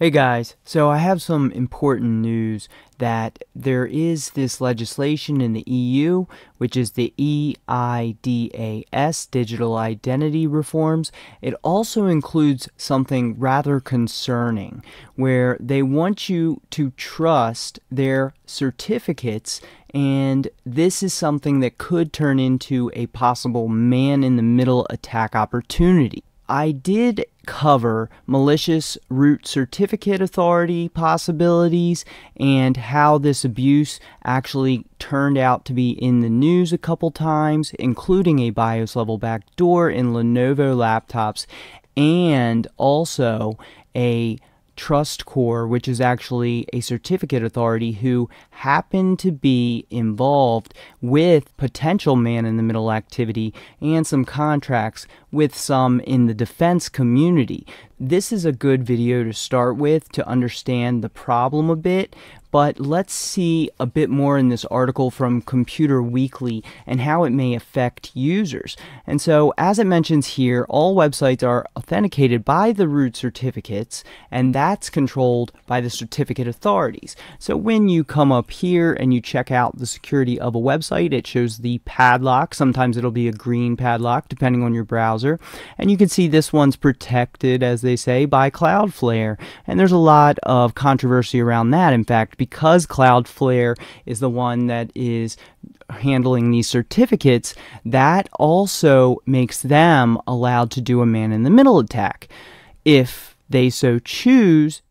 Hey guys, so I have some important news that there is this legislation in the EU, which is the EIDAS, Digital Identity Reforms. It also includes something rather concerning, where they want you to trust their certificates, and this is something that could turn into a possible man in the middle attack opportunity. I did cover malicious root certificate authority possibilities and how this abuse actually turned out to be in the news a couple times, including a BIOS level backdoor in Lenovo laptops and also a TrustCor, which is actually a certificate authority who happened to be involved with potential man in the middle activity and some contracts with some in the defense community. This is a good video to start with to understand the problem a bit, but let's see a bit more in this article from Computer Weekly and how it may affect users. And so, as it mentions here, all websites are authenticated by the root certificates, and that's controlled by the certificate authorities. So, when you come up here and you check out the security of a website, it shows the padlock. Sometimes it'll be a green padlock, depending on your browser. And you can see this one's protected, as they say, by Cloudflare. And there's a lot of controversy around that. In fact, because Cloudflare is the one that is handling these certificates, that also makes them allowed to do a man in the middle attack. If they so choose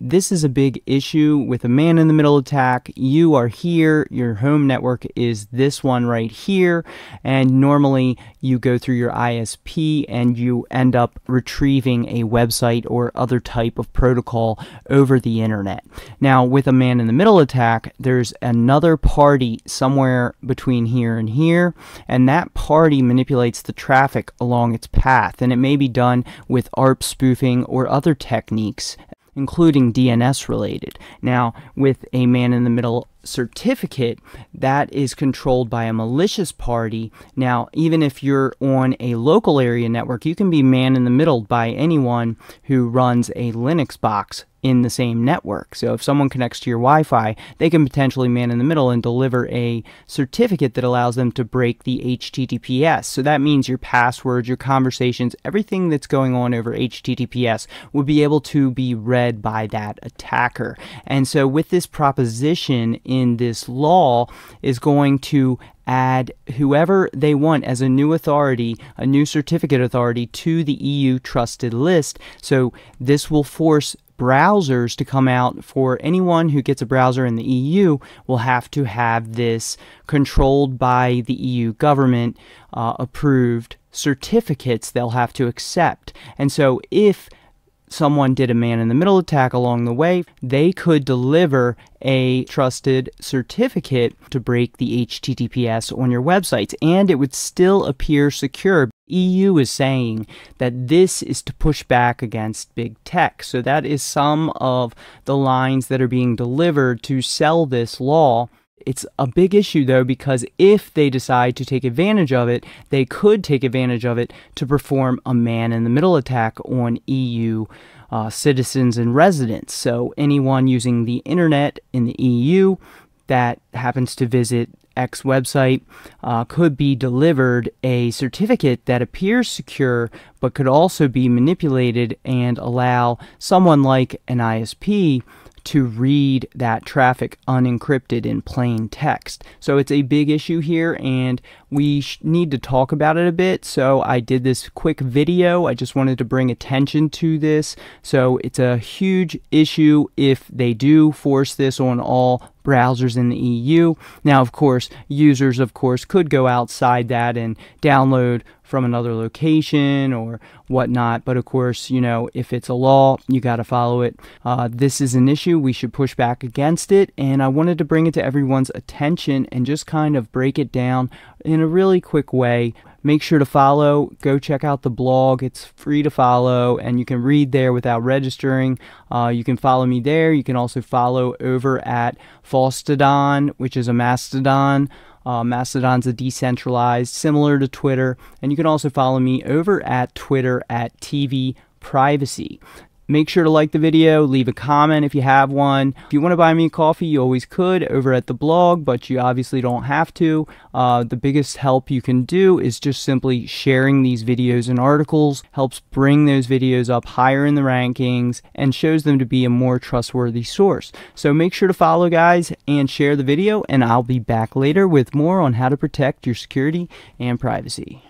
this is a big issue with a man in the middle attack. You are here, your home network is this one right here, and normally you go through your ISP and you end up retrieving a website or other type of protocol over the internet. Now, with a man in the middle attack, there's another party somewhere between here and here, and that party manipulates the traffic along its path, and it may be done with ARP spoofing or other techniques including DNS related. Now, with a man in the middle certificate, that is controlled by a malicious party. Now, even if you're on a local area network, you can be man in the middle by anyone who runs a Linux box in the same network. So if someone connects to your Wi Fi, they can potentially man in the middle and deliver a certificate that allows them to break the HTTPS. So that means your passwords, your conversations, everything that's going on over HTTPS would be able to be read by that attacker. And so with this proposition in this law is going to add whoever they want as a new authority, a new certificate authority to the EU trusted list. So this will force browsers to come out for anyone who gets a browser in the EU will have to have this controlled by the EU government uh, approved certificates they'll have to accept. And so if someone did a man in the middle attack along the way, they could deliver a trusted certificate to break the HTTPS on your websites and it would still appear secure. EU is saying that this is to push back against big tech. So that is some of the lines that are being delivered to sell this law. It's a big issue though because if they decide to take advantage of it, they could take advantage of it to perform a man in the middle attack on EU uh, citizens and residents. So anyone using the internet in the EU that happens to visit X website uh, could be delivered a certificate that appears secure but could also be manipulated and allow someone like an ISP to read that traffic unencrypted in plain text. So it's a big issue here and we need to talk about it a bit. So I did this quick video. I just wanted to bring attention to this. So it's a huge issue if they do force this on all browsers in the EU. Now, of course, users, of course, could go outside that and download from another location or whatnot. But of course, you know, if it's a law, you got to follow it. Uh, this is an issue. We should push back against it. And I wanted to bring it to everyone's attention and just kind of break it down in a really quick way. Make sure to follow. Go check out the blog. It's free to follow, and you can read there without registering. Uh, you can follow me there. You can also follow over at Fosstodon, which is a Mastodon. Uh, Mastodon's a decentralized, similar to Twitter. And you can also follow me over at Twitter at TV Privacy. Make sure to like the video, leave a comment if you have one. If you want to buy me a coffee, you always could over at the blog, but you obviously don't have to. Uh, the biggest help you can do is just simply sharing these videos and articles, helps bring those videos up higher in the rankings and shows them to be a more trustworthy source. So make sure to follow, guys, and share the video, and I'll be back later with more on how to protect your security and privacy.